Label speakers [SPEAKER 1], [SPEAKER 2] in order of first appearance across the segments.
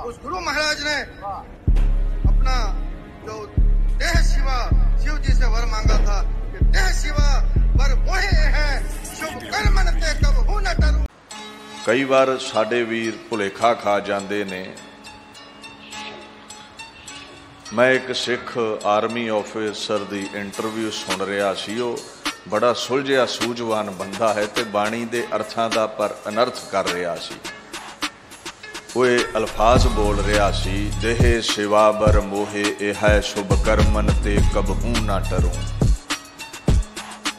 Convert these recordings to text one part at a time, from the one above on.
[SPEAKER 1] उस गुरु महाराज ने अपना जो देह शिवा शिव जी से वर मांगा था कि देह शिवा वर मोहे है शुभ कर्म न ते कब हूं न डरूं
[SPEAKER 2] ਕਈ ਵਾਰ ਸਾਡੇ ਵੀਰ ਭੁਲੇਖਾ ਖਾ ਜਾਂਦੇ ਨੇ ਮੈਂ ਇੱਕ ਸਿੱਖ ਆਰਮੀ ਆਫੀਸਰ ਦੀ ਇੰਟਰਵਿਊ ਸੁਣ ਰਿਹਾ ਸੀ ਉਹ ਬੜਾ ਸੁਲਝਿਆ ਸੂਝਵਾਨ ਬੰਦਾ ਹੈ ਤੇ ਬਾਣੀ ਦੇ ਅਰਥਾਂ ਦਾ ਪਰ ਅਨਰਥ ਕਰ ਰਿਹਾ ਸੀ ਉਹ ਇਹ ਅਲਫਾਜ਼ ਬੋਲ ਰਿਹਾ ਸੀ, ਦੇਹ ਸਿਵਾ ਬਰ ਮੋਹੇ, ਇਹ ਹੈ ਸ਼ੁਭ ਕਰਮਨ ਤੇ ਕਬਹੂ ਨਾ ਟਰੂ।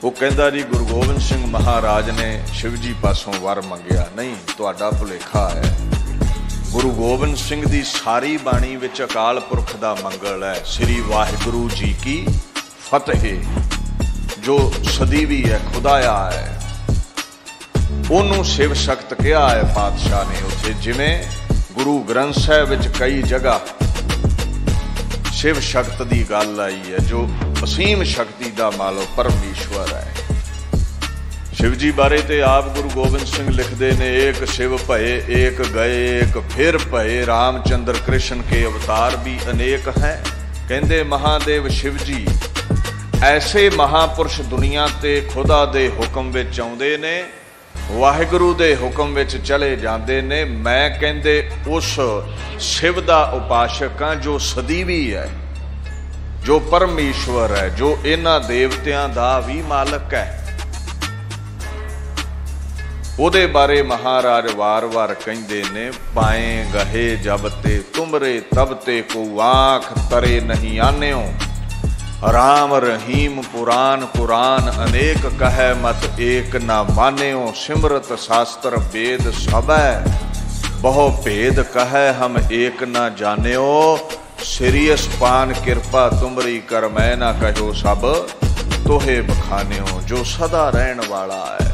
[SPEAKER 2] ਉਹ ਕਹਿੰਦਾ ਜੀ, ਗੁਰੂ ਗੋਬਿੰਦ ਸਿੰਘ ਮਹਾਰਾਜ ਨੇ ਸ਼ਿਵ ਜੀ ਪਾਸੋਂ ਵਰ ਮੰਗਿਆ, ਨਹੀਂ, ਤੁਹਾਡਾ ਭੁਲੇਖਾ ਹੈ। ਗੁਰੂ ਗੋਬਿੰਦ ਸਿੰਘ ਦੀ ਸਾਰੀ ਬਾਣੀ ਵਿੱਚ ਅਕਾਲ ਪੁਰਖ ਦਾ ਮੰਗਲ ਹੈ। ਸ੍ਰੀ ਵਾਹਿਗੁਰੂ ਜੀ ਕੀ ਫਤਿਹ, ਜੋ ਸਦੀਵੀ ਹੈ, ਖੁਦਾਇਆ ਹੈ। ਉਹਨੂੰ ਸ਼ਿਵ ਸ਼ਕਤ ਕਿਹਾ ਹੈ ਪਾਤਸ਼ਾਹ ਨੇ ਉੱਥੇ, ਜਿਵੇਂ ਗੁਰੂ ਗ੍ਰੰਥ ਸਾਹਿਬ ਵਿੱਚ ਕਈ ਜਗ੍ਹਾ ਸ਼ਿਵ ਸ਼ਕਤ ਦੀ ਗੱਲ ਆਈ ਹੈ, ਜੋ ਅਸੀਮ ਸ਼ਕਤੀ ਦਾ ਮਾਲਕ ਪਰਮੇਸ਼ਵਰ ਹੈ। ਸ਼ਿਵ ਜੀ ਬਾਰੇ ਤੇ ਆਪ ਗੁਰੂ ਗੋਬਿੰਦ ਸਿੰਘ ਲਿਖਦੇ ਨੇ, ਏਕ ਸ਼ਿਵ ਭਏ, ਏਕ ਗਏ, ਏਕ ਫਿਰ ਭਏ, ਰਾਮਚੰਦਰ ਕ੍ਰਿਸ਼ਨ ਕੇ ਅਵਤਾਰ ਵੀ ਅਨੇਕ ਹੈ। ਕਹਿੰਦੇ ਮਹਾਦੇਵ ਸ਼ਿਵ ਜੀ, ਐਸੇ ਮਹਾਪੁਰਸ਼ ਦੁਨੀਆ ਤੇ ਖੁਦਾ ਦੇ ਹੁਕਮ ਵਿੱਚ ਆਉਂਦੇ ਨੇ ਵਾਹਿਗੁਰੂ ਦੇ ਹੁਕਮ ਵਿੱਚ ਚਲੇ ਜਾਂਦੇ ਨੇ। ਮੈਂ ਕਹਿੰਦੇ, ਉਸ ਸ਼ਿਵ ਦਾ ਉਪਾਸ਼ਕ ਹਾਂ ਜੋ ਸਦੀਵੀ ਹੈ, ਜੋ ਪਰਮੇਸ਼ਵਰ ਹੈ, ਜੋ ਇਹਨਾਂ ਦੇਵਤਿਆਂ ਦਾ ਵੀ ਮਾਲਕ ਹੈ। ਉਹਦੇ ਬਾਰੇ ਮਹਾਰਾਜ ਵਾਰ-ਵਾਰ ਕਹਿੰਦੇ ਨੇ, ਪਾਏ ਗਹੇ ਜਬ ਤੇ ਤੁਮਰੇ, ਤਬ ਤੇ ਕੋ ਆਖ ਤਰੇ ਨਹੀਂ ਆਨਿਓ। ਰਾਮ ਰਹੀਮ ਪੁਰਾਨ ਕੁਰਾਨ ਅਨੇਕ ਕਹੈ ਮਤ ਏਕ ਨਾ ਮਾਨਿਓ, ਸਿਮਰਤ ਸ਼ਾਸਤਰ ਵੇਦ ਸਭੈ। ਬਹੁ ਭੇਦ ਕਹੈ ਹਮ ਏਕ ਨਾ ਜਾਣਿਓ ਸਿਰਿਯਸ ਪਾਨ ਕਿਰਪਾ ਤੁਮਰੀ ਕਰ ਮੈਂ ਨਾ ਕਹਿਓ ਸਭ, ਤੋਹੇ ਬਖਾਨਿਓ, ਜੋ ਸਦਾ ਰਹਿਣ ਵਾਲਾ ਹੈ।